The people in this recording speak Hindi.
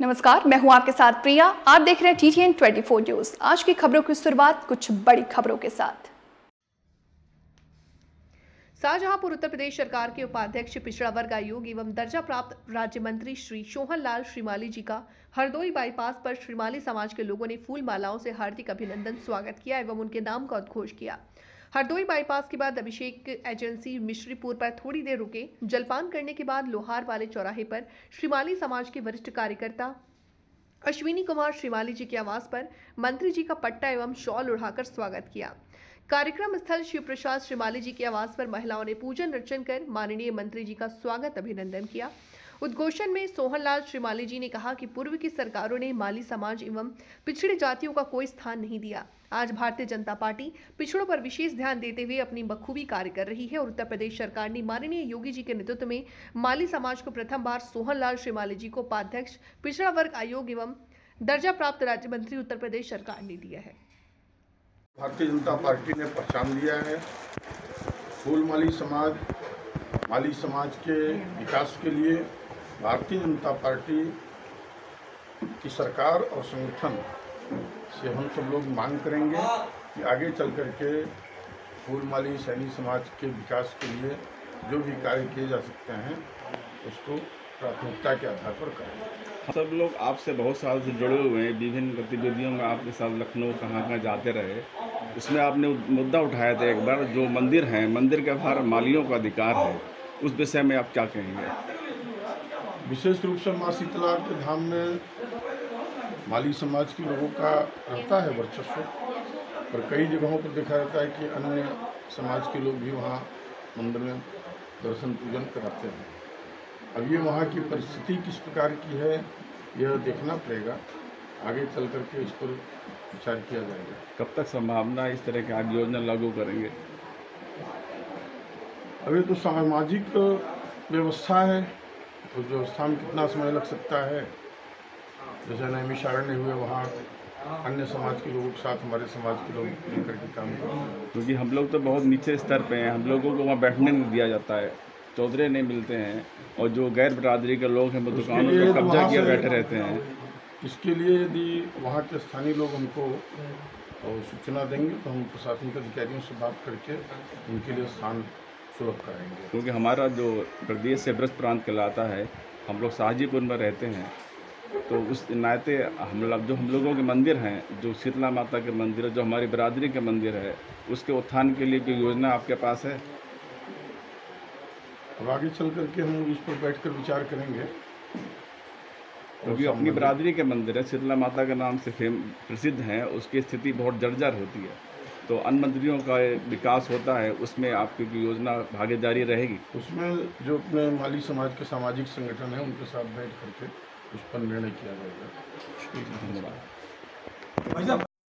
नमस्कार, मैं हूँ आपके साथ प्रिया। आप देख रहे हैं एन ट्वेंटी फोर न्यूज़ आज की खबरों की शुरुआत कुछ बड़ी खबरों के साथ। शाहजहांपुर, उत्तर प्रदेश सरकार के उपाध्यक्ष, पिछड़ा वर्ग आयोग एवं दर्जा प्राप्त राज्य मंत्री श्री शोहन लाल श्रीमाली जी का हरदोई बाईपास पर श्रीमाली समाज के लोगों ने फूल मालाओं से हार्दिक अभिनंदन, स्वागत किया एवं उनके नाम का उद्घोष किया। हरदोई बाईपास के बाद अभिषेक एजेंसी मिश्रीपुर पर थोड़ी देर रुके। जलपान करने के बाद लोहार वाले चौराहे पर श्रीमाली समाज के वरिष्ठ कार्यकर्ता अश्विनी कुमार श्रीमाली जी के आवास पर मंत्री जी का पट्टा एवं शॉल उड़ाकर स्वागत किया। कार्यक्रम स्थल शिव प्रसाद श्रीमाली जी के आवास पर महिलाओं ने पूजन अर्चन कर माननीय मंत्री जी का स्वागत अभिनंदन किया। उद्घोषण में सोहनलाल श्रीमाली जी ने कहा कि पूर्व की सरकारों ने माली समाज एवं पिछड़ी जातियों का कोई स्थान नहीं दिया। आज भारतीय जनता पार्टी पिछड़ों पर विशेष ध्यान देते हुए अपनी बखूबी कार्य कर रही है और उत्तर प्रदेश सरकार ने माननीय योगी जी के नेतृत्व में माली समाज को प्रथम बार सोहनलाल श्रीमाली जी को उपाध्यक्ष, पिछड़ा वर्ग आयोग एवं दर्जा प्राप्त राज्य मंत्री उत्तर प्रदेश सरकार ने दिया है। भारतीय जनता पार्टी ने पहचान लिया है। फूल माली समाज माली समाज के विकास के लिए भारतीय जनता पार्टी की सरकार और संगठन से हम सब लोग मांग करेंगे कि आगे चल कर के फूल माली सैनी समाज के विकास के लिए जो भी कार्य किए जा सकते हैं उसको प्राथमिकता के आधार पर करें। सब लोग आपसे बहुत साल से जुड़े हुए हैं विभिन्न गतिविधियों में आपके साथ लखनऊ कहाँ कहाँ जाते रहे। उसमें आपने मुद्दा उठाया था एक बार जो मंदिर हैं मंदिर के बाहर मालियों का अधिकार है उस विषय में आप क्या कहेंगे? विशेष रूप से माँ शीतला के धाम में माली समाज के लोगों का रहता है वर्चस्व पर कई जगहों पर देखा जाता है कि अन्य समाज के लोग भी वहाँ मंदिर में दर्शन पूजन कराते हैं। अब ये वहाँ की परिस्थिति किस प्रकार की है यह देखना पड़ेगा। आगे चल करके इस पर विचार किया जाएगा। कब तक संभावना इस तरह की आज योजना लागू करेंगे? अभी तो सामाजिक व्यवस्था है उस व्यवस्था में कितना समय लग सकता है? जैसे नैमिषारण्य हुए वहाँ अन्य समाज के लोगों के साथ हमारे समाज के लोग मिलकर के काम करते हैं। क्योंकि हम लोग तो बहुत नीचे स्तर पे हैं हम लोगों को वहाँ बैठने नहीं दिया जाता है चौधरे नहीं मिलते हैं और जो गैर बरादरी के लोग हैं वो दुकानों पर कब्जा किए बैठे रहते हैं। इसके लिए यदि वहाँ के स्थानीय लोग हमको और सूचना देंगे तो हम प्रशासनिक अधिकारियों से बात करके उनके लिए स्थान सुलभ कराएँगे। क्योंकि हमारा जो प्रदेश से ब्रज प्रांत कहलाता है हम लोग शाहजीपुर में रहते हैं तो उस नाते हम लोग जो हम लोगों के मंदिर हैं जो शीतला माता के मंदिर है जो हमारी बरादरी के मंदिर है उसके उत्थान के लिए कोई योजना आपके पास है? अब आगे चल करके हम इस पर बैठकर विचार करेंगे। क्योंकि अपनी बरादरी के मंदिर है शीतला माता के नाम से फेम प्रसिद्ध हैं उसकी स्थिति बहुत जर्जर होती है। तो अन्य मंदिरों का विकास होता है उसमें आपकी योजना भागीदारी रहेगी? उसमें जो अपने माली समाज के सामाजिक संगठन है उनके साथ बैठ करके उस पर निर्णय किया जाएगा। धन्यवाद।